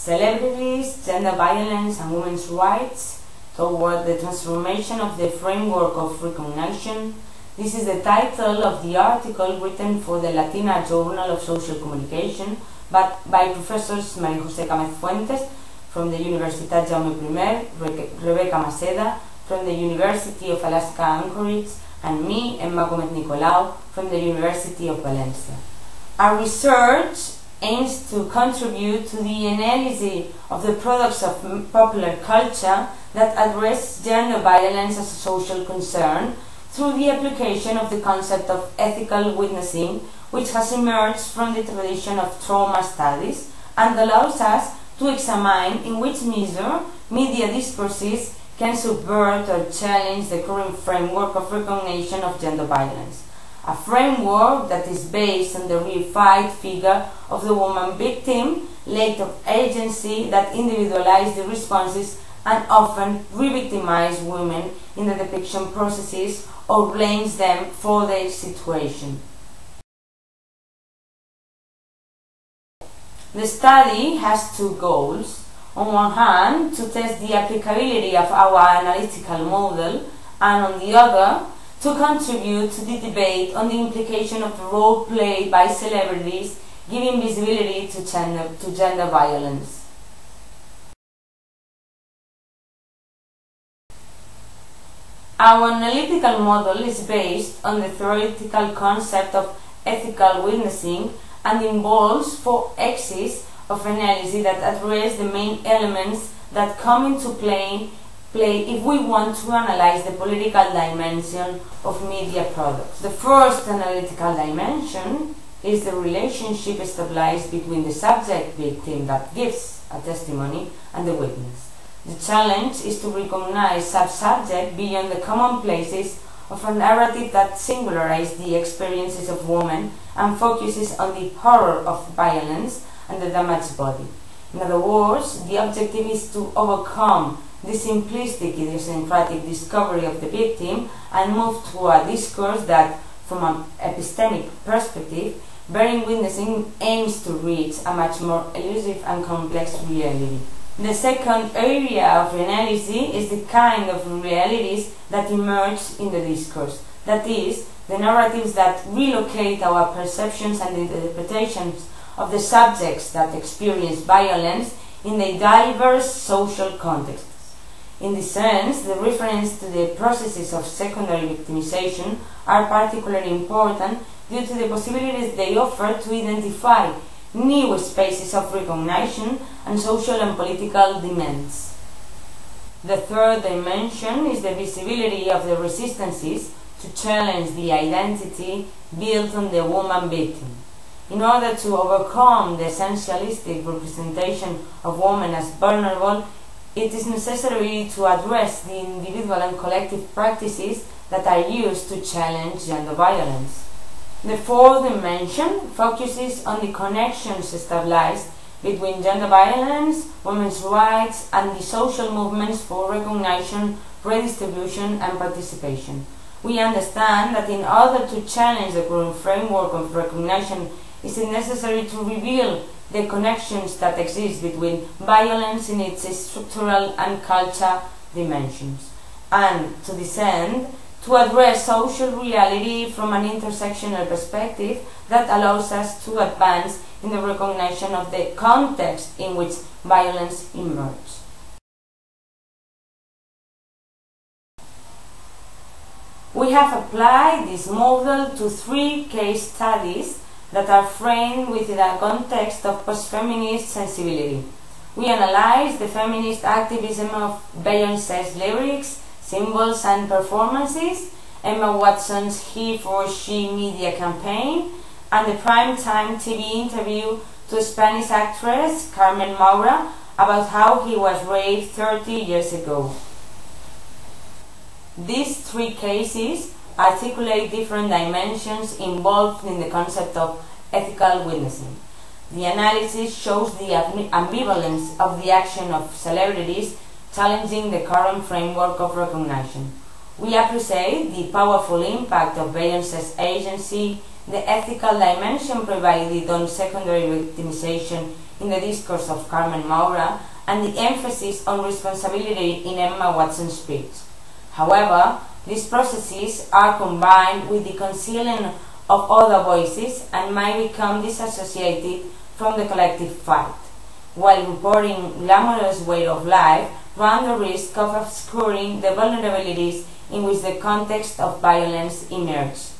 Celebrities, Gender Violence and Women's Rights Toward the Transformation of the Framework of Recognition. This is the title of the article written for the Latina Journal of Social Communication but by professors María José Gámez Fuentes from the Universitat Jaume I, Rebecca Maseda from the University of Alaska Anchorage, and me, Emma Gomez Nicolau, from the University of Valencia. Our research aims to contribute to the analysis of the products of popular culture that address gender violence as a social concern through the application of the concept of ethical witnessing, which has emerged from the tradition of trauma studies and allows us to examine in which measure media discourses can subvert or challenge the current framework of recognition of gender violence. A framework that is based on the reified figure of the woman victim, lack of agency that individualize the responses and often re-victimize women in the depiction processes or blames them for their situation. The study has two goals. On one hand, to test the applicability of our analytical model, and on the other, to contribute to the debate on the implication of the role played by celebrities giving visibility to gender, to gender violence. Our analytical model is based on the theoretical concept of ethical witnessing and involves four axes of analysis that address the main elements that come into play, play if we want to analyze the political dimension of media products. The first analytical dimension is the relationship established between the subject victim that gives a testimony and the witness. The challenge is to recognize such subject beyond the commonplaces of a narrative that singularizes the experiences of women and focuses on the horror of violence and the damaged body. In other words, the objective is to overcome the simplistic idiosyncratic discovery of the victim and move to a discourse that, from an epistemic perspective, bearing witnessing aims to reach a much more elusive and complex reality. The second area of analysis is the kind of realities that emerge in the discourse, that is, the narratives that relocate our perceptions and interpretations of the subjects that experience violence in a diverse social contexts. In this sense, the reference to the processes of secondary victimization are particularly important due to the possibilities they offer to identify new spaces of recognition and social and political demands. The third dimension is the visibility of the resistances to challenge the identity built on the woman victim. In order to overcome the essentialistic representation of women as vulnerable, it is necessary to address the individual and collective practices that are used to challenge gender violence. The fourth dimension focuses on the connections established between gender violence, women's rights, and the social movements for recognition, redistribution, and participation. We understand that in order to challenge the current framework of recognition, it is necessary to reveal the connections that exist between violence in its structural and cultural dimensions. And to this end, to address social reality from an intersectional perspective that allows us to advance in the recognition of the context in which violence emerges. We have applied this model to three case studies that are framed within a context of post-feminist sensibility. We analyzed the feminist activism of Beyoncé's lyrics, symbols and performances, Emma Watson's He for She media campaign, and the primetime TV interview to Spanish actress Carmen Maura about how he was raped 30 years ago. These three cases articulate different dimensions involved in the concept of ethical witnessing. The analysis shows the ambivalence of the action of celebrities challenging the current framework of recognition. We appreciate the powerful impact of Beyoncé's agency, the ethical dimension provided on secondary victimization in the discourse of Carmen Maura and the emphasis on responsibility in Emma Watson's speech. However, these processes are combined with the concealing of other voices and might become disassociated from the collective fight, while reporting glamorous way of life run the risk of obscuring the vulnerabilities in which the context of violence emerges.